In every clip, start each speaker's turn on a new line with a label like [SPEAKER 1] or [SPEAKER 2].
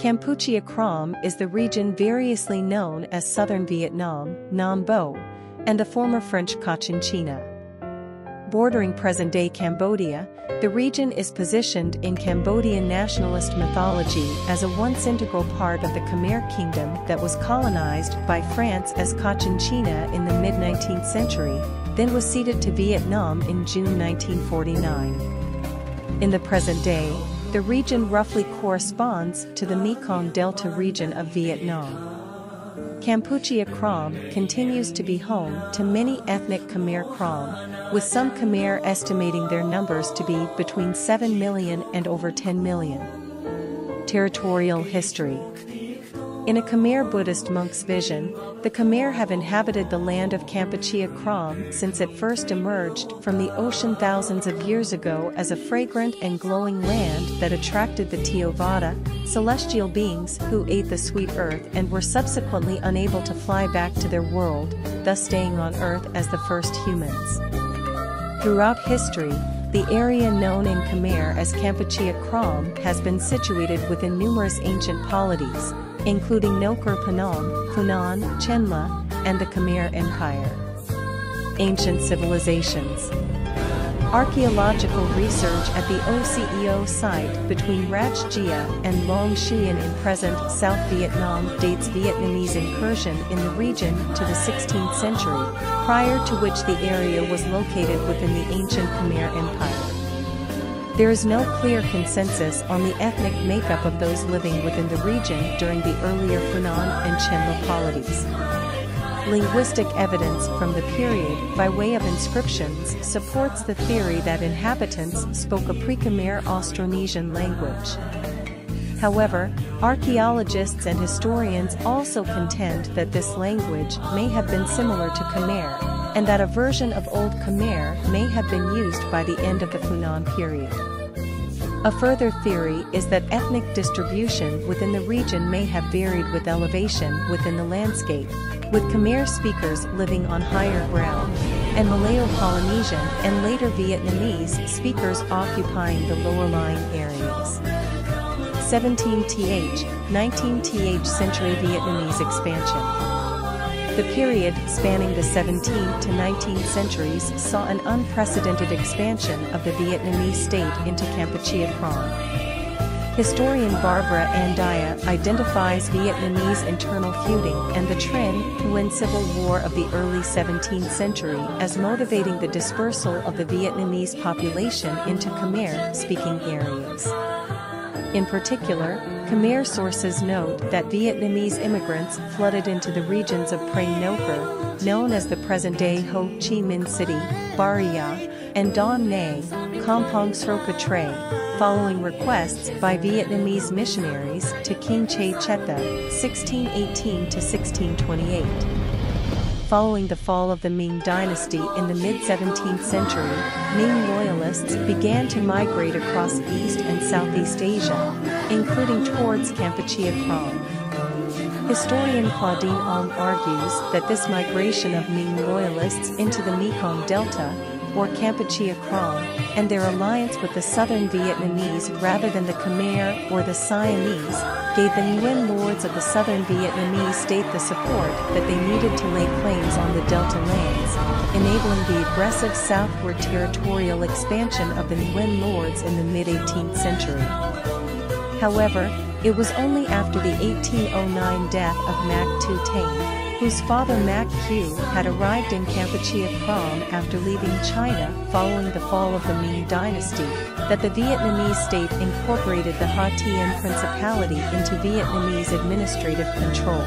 [SPEAKER 1] Kampuchea Krom is the region variously known as Southern Vietnam, Nam Bo, and the former French Cochinchina. Bordering present-day Cambodia, the region is positioned in Cambodian nationalist mythology as a once integral part of the Khmer kingdom that was colonized by France as Cochinchina in the mid-19th century, then was ceded to Vietnam in June 1949. In the present day, the region roughly corresponds to the Mekong Delta region of Vietnam. Kampuchea Krom continues to be home to many ethnic Khmer Krom, with some Khmer estimating their numbers to be between 7 million and over 10 million. Territorial History in a Khmer Buddhist monk's vision, the Khmer have inhabited the land of Kampuchea Krom since it first emerged from the ocean thousands of years ago as a fragrant and glowing land that attracted the teovada, celestial beings who ate the sweet earth and were subsequently unable to fly back to their world, thus staying on earth as the first humans. Throughout history, the area known in Khmer as Kampuchea Krom has been situated within numerous ancient polities, including Nokor Phnom, Funan, Chenla, and the Khmer Empire. Ancient Civilizations Archaeological research at the Óc Eo site between Rach Gia and Long Xuyen in present South Vietnam dates Vietnamese incursion in the region to the 16th century, prior to which the area was located within the ancient Khmer Empire. There is no clear consensus on the ethnic makeup of those living within the region during the earlier Funan and Chenla polities. Linguistic evidence from the period by way of inscriptions supports the theory that inhabitants spoke a pre-Khmer Austronesian language. However, archaeologists and historians also contend that this language may have been similar to Khmer, and that a version of Old Khmer may have been used by the end of the Funan period. A further theory is that ethnic distribution within the region may have varied with elevation within the landscape, with Khmer speakers living on higher ground, and Malayo-Polynesian and later Vietnamese speakers occupying the lower-lying areas. 17th, 19th century Vietnamese expansion. The period spanning the 17th to 19th centuries saw an unprecedented expansion of the Vietnamese state into Kampuchea Krom. Historian Barbara Andaya identifies Vietnamese internal feuding and the Trinh Nguyen Civil War of the early 17th century as motivating the dispersal of the Vietnamese population into Khmer-speaking areas. In particular, Khmer sources note that Vietnamese immigrants flooded into the regions of Prang Nokor, known as the present-day Ho Chi Minh City, Baria, and Don Nay, Kampong Sroka Tre, following requests by Vietnamese missionaries to King Chey Chettha, 1618 to 1628 following the fall of the Ming dynasty in the mid-17th century, Ming loyalists began to migrate across East and Southeast Asia, including towards Kampuchea Krom. Historian Claudine Ang argues that this migration of Ming loyalists into the Mekong Delta or Kampuchea Krom, and their alliance with the southern Vietnamese rather than the Khmer or the Siamese, gave the Nguyen lords of the southern Vietnamese state the support that they needed to lay claims on the Delta lands, enabling the aggressive southward territorial expansion of the Nguyen lords in the mid-18th century. However, it was only after the 1809 death of Mac Tu Tang whose father Mac Cuu had arrived in Kampuchea Krom after leaving China following the fall of the Ming dynasty, that the Vietnamese state incorporated the Ha Tien Principality into Vietnamese administrative control.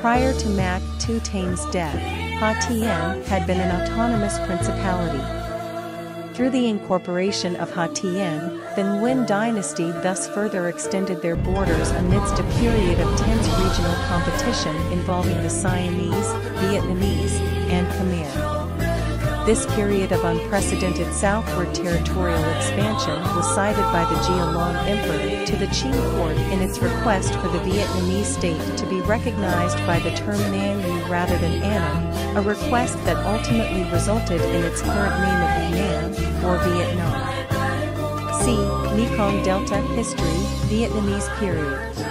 [SPEAKER 1] Prior to Mac Tu Tang's death, Ha Tien had been an autonomous principality, through the incorporation of Ha Tien, the Nguyen dynasty thus further extended their borders amidst a period of tense regional competition involving the Siamese, Vietnamese, and Khmer. This period of unprecedented southward territorial expansion was cited by the Gia Emperor to the Qing court in its request for the Vietnamese state to be recognized by the term Nam Yu rather than Annam, a request that ultimately resulted in its current name of Nam, or Vietnam. See, Mekong Delta History, Vietnamese period.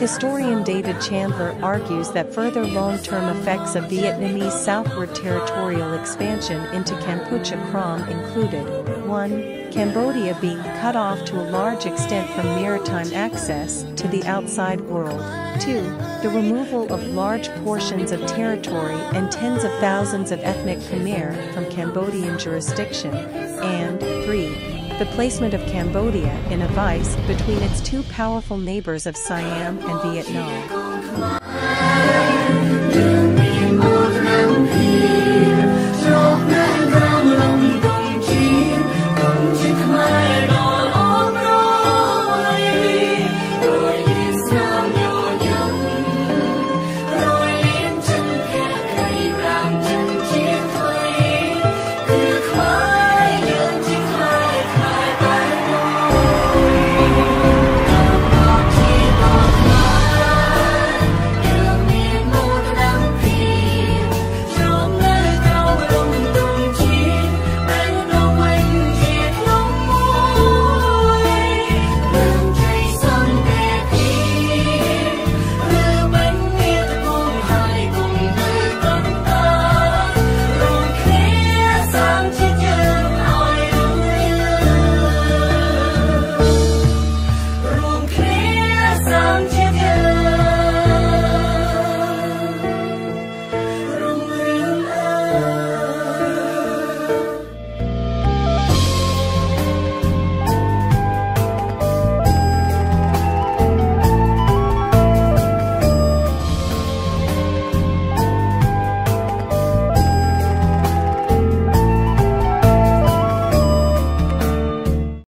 [SPEAKER 1] Historian David Chandler argues that further long-term effects of Vietnamese southward territorial expansion into Kampuchea Krom included 1. Cambodia being cut off to a large extent from maritime access to the outside world, 2. The removal of large portions of territory and tens of thousands of ethnic Khmer from Cambodian jurisdiction, and 3 the placement of Cambodia in a vice between its two powerful neighbors of Siam and Vietnam.